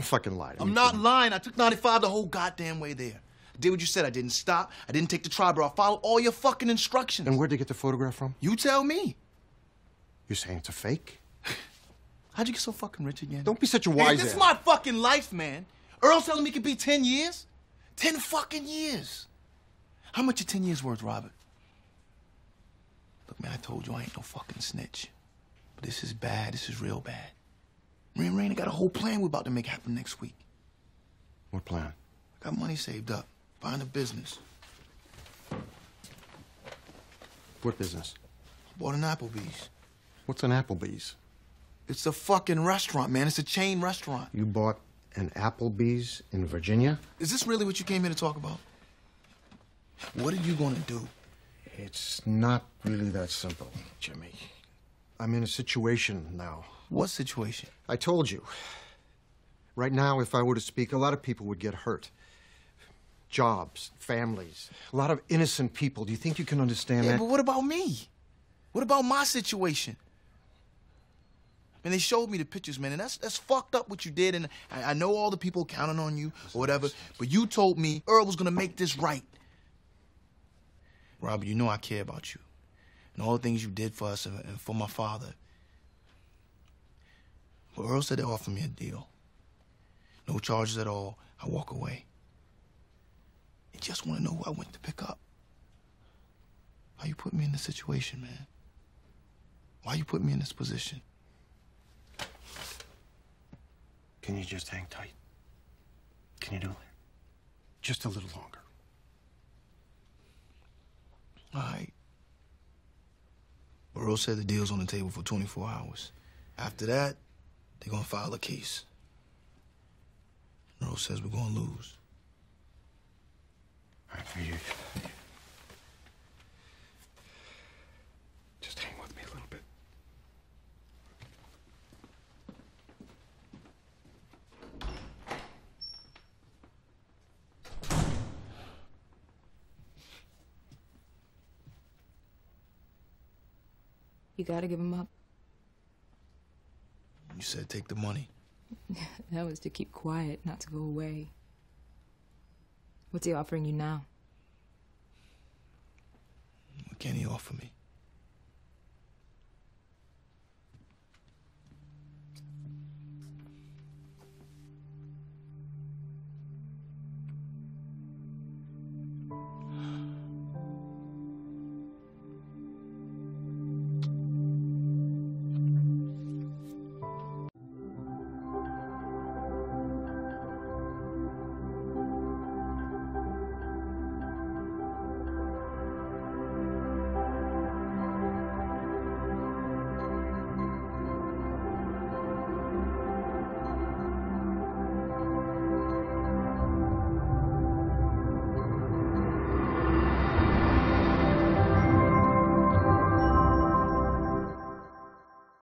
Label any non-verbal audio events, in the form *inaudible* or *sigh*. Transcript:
Fucking lie to I'm not lying. I took 95 the whole goddamn way there. I did what you said. I didn't stop. I didn't take the Triboro. I followed all your fucking instructions. And where'd they get the photograph from? You tell me. You're saying it's a fake? *sighs* How'd you get so fucking rich again? Don't be such a Man, wise this is my fucking life, man. Earl's telling me it could be 10 years. 10 fucking years. How much are 10 years worth, Robert? Look, man, I told you I ain't no fucking snitch. But this is bad. This is real bad. Me and Raina got a whole plan we're about to make happen next week. What plan? I got money saved up. Buying a business. What business? I bought an Applebee's. What's an Applebee's? It's a fucking restaurant, man. It's a chain restaurant. You bought an Applebee's in Virginia? Is this really what you came here to talk about? What are you gonna do? It's not really that simple, Jimmy. I'm in a situation now. What situation? I told you. Right now, if I were to speak, a lot of people would get hurt. Jobs, families, a lot of innocent people. Do you think you can understand Yeah, that? but what about me? What about my situation? And they showed me the pictures, man, and that's that's fucked up what you did. And I, I know all the people counting on you or whatever, but you told me Earl was gonna make this right. Robert, you know I care about you and all the things you did for us and, and for my father. But Earl said they offered me a deal. No charges at all. I walk away. I just want to know who I went to pick up. Why you put me in this situation, man? Why you put me in this position? Can you just hang tight? Can you do it? Just a little longer. All right. Earl said the deal's on the table for 24 hours. After that, they're gonna file a case. Earl says we're gonna lose. All right, for you. Just hang with me a little bit. You gotta give him up. You said take the money. *laughs* That was to keep quiet, not to go away. What's he offering you now? What can he offer me?